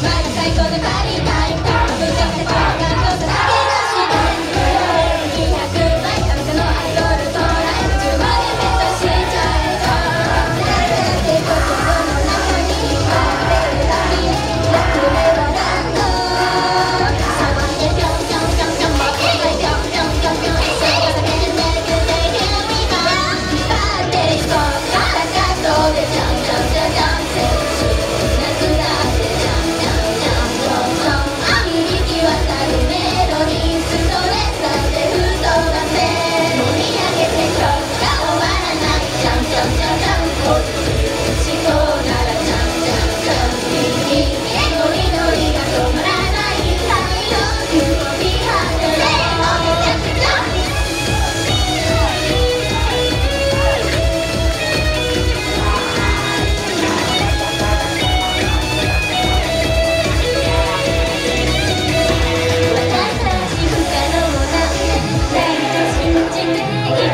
最高